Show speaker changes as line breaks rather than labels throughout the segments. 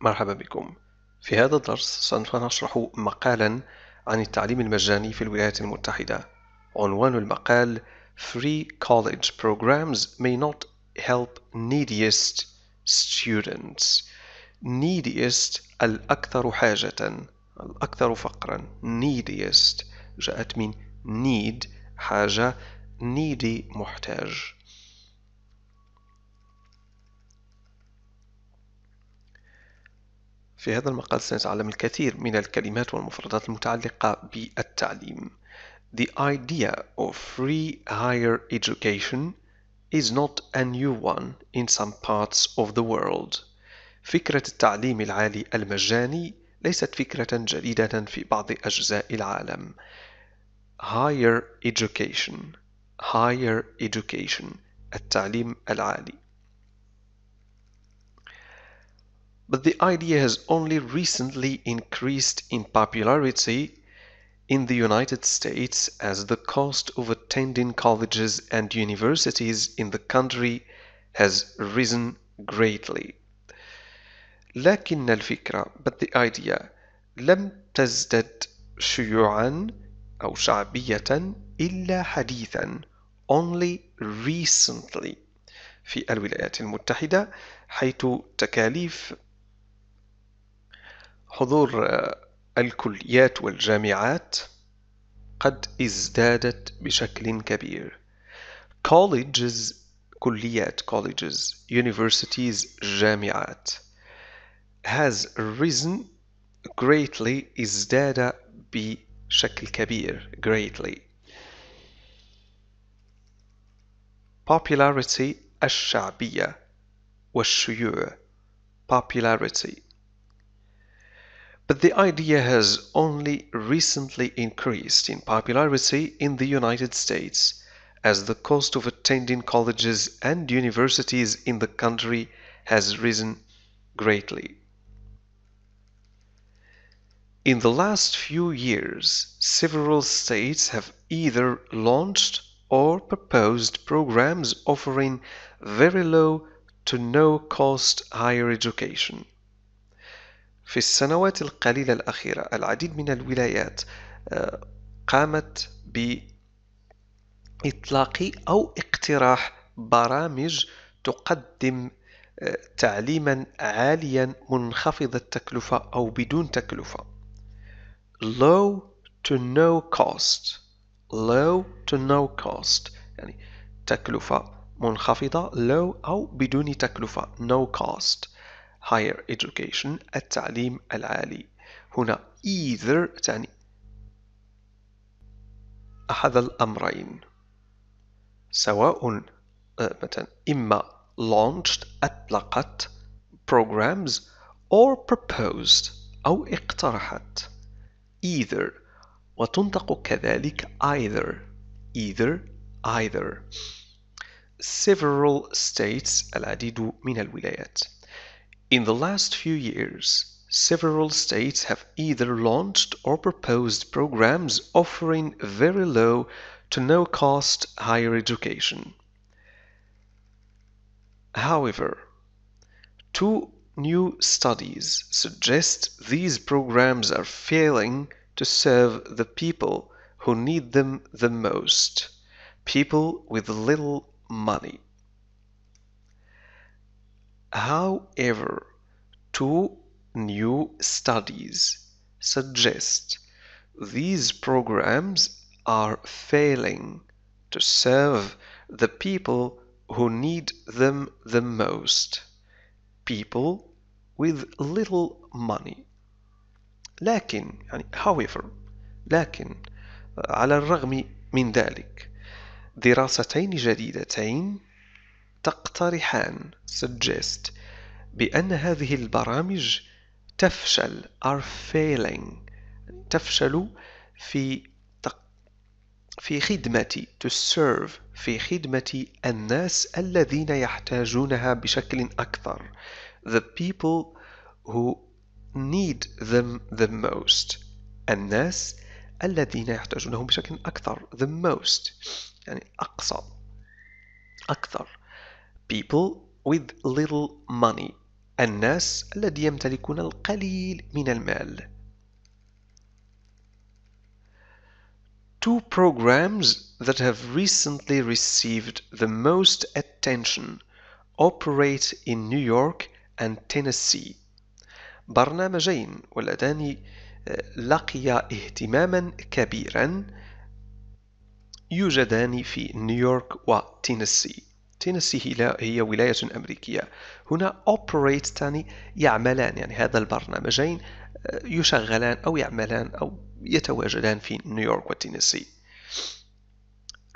مرحبا بكم. في هذا الدرس سوف نشرح مقالا عن التعليم المجاني في الولايات المتحدة. عنوان المقال Free college programs may not help neediest students. Neediest الأكثر حاجة الأكثر فقرا. Neediest جاءت من need حاجة needy محتاج. في هذا المقال سنتعلم الكثير من الكلمات والمفردات المتعلقة بالتعليم. The idea of free higher education is not a new one in some parts of the world. فكرة التعليم العالي المجاني ليست فكرة جديدة في بعض أجزاء العالم. Higher education higher education التعليم العالي but the idea has only recently increased in popularity in the United States as the cost of attending colleges and universities in the country has risen greatly. لكن الفكرة but the idea لم تزدد شيوعا أو شعبية إلا حديثا only recently في الولايات المتحدة حيث تكاليف حضور الكليات والجامعات قد ازدادت بشكل كبير. Colleges كليات colleges universities جامعات has risen greatly ازداد بشكل كبير greatly. Popularity الشعبية والشيوع popularity. But the idea has only recently increased in popularity in the United States as the cost of attending colleges and universities in the country has risen greatly. In the last few years, several states have either launched or proposed programs offering very low to no cost higher education. في السنوات القليلة الأخيرة العديد من الولايات قامت بإطلاق أو اقتراح برامج تقدم تعليما عاليا منخفض التكلفة أو بدون تكلفة. Low to no cost. Low to no cost. يعني تكلفة منخفضة low أو بدون تكلفة no cost. Higher education التعليم العالي هنا either تعني أحد الأمرين سواء مثلا إما launched أطلقت programs or proposed أو اقترحت either وتنطق كذلك either either either several states العديد من الولايات In the last few years, several states have either launched or proposed programs offering very low to no cost higher education. However, two new studies suggest these programs are failing to serve the people who need them the most, people with little money. However, two new studies suggest these programs are failing to serve the people who need them the most, people with little money. لكن يعني however لكن على الرغم من ذلك دراستين جديدتين تقترحان suggest بأن هذه البرامج تفشل. Are failing. تفشل في في خدمة to serve في خدمة الناس الذين يحتاجونها بشكل أكثر. The people who need them the most. الناس الذين يحتاجونهم بشكل أكثر. The most. يعني أقصى. أكثر. People with little money. الناس الذي يمتلكون القليل من المال Two programs that have recently received the most attention operate in New York and Tennessee. برنامجين واللذان لقيا اهتماما كبيرا يوجدان في نيويورك وتينيسي تينيسي هي ولاية أمريكية. هنا operate تعني يعملان يعني هذا البرنامجين يشغلان أو يعملان أو يتواجدان في نيويورك وتينيسي.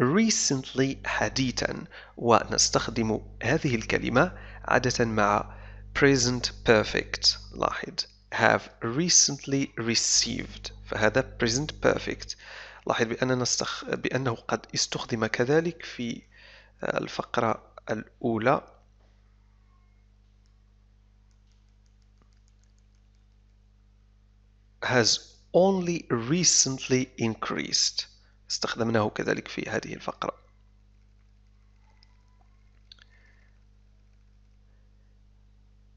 Recently حديثا ونستخدم هذه الكلمة عادة مع present perfect لاحظ have recently received فهذا present perfect. لاحظ بأننا استخ... بأنه قد استخدم كذلك في الفقرة الأولى has only recently increased استخدمناه كذلك في هذه الفقرة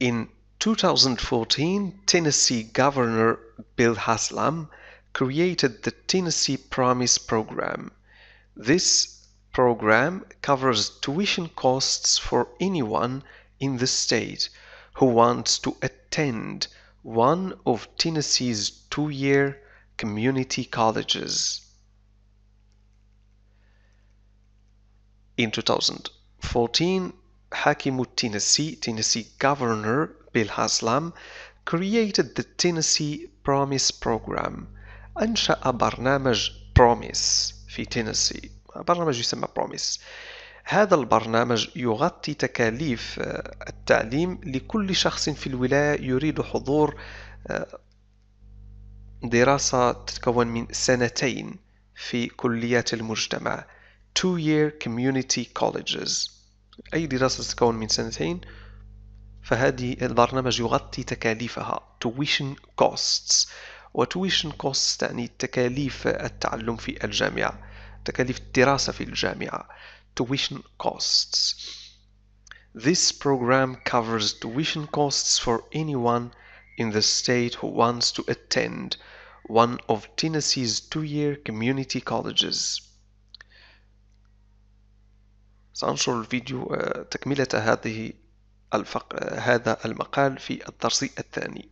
In 2014, Tennessee Governor Bill Haslam created the Tennessee Promise Program. This program covers tuition costs for anyone in the state who wants to attend one of Tennessee's two-year community colleges. In 2014, حاكم Tennessee, Tennessee Governor Bill Haslam created the Tennessee Promise Program أنشأ برنامج Promise في تينيسي برنامج يسمى Promise. هذا البرنامج يغطي تكاليف التعليم لكل شخص في الولاية يريد حضور دراسة تتكون من سنتين في كليات المجتمع. Two year community colleges. أي دراسة تتكون من سنتين فهذه البرنامج يغطي تكاليفها. Tuition costs. وtuition costs تعني تكاليف التعلم في الجامعة. تكاليف الدراسة في الجامعة tuition costs This program covers tuition costs for anyone in the state who wants to attend one of Tennessee's two-year community colleges. سأنشر الفيديو تكملة هذه الفق... هذا المقال في الدرس الثاني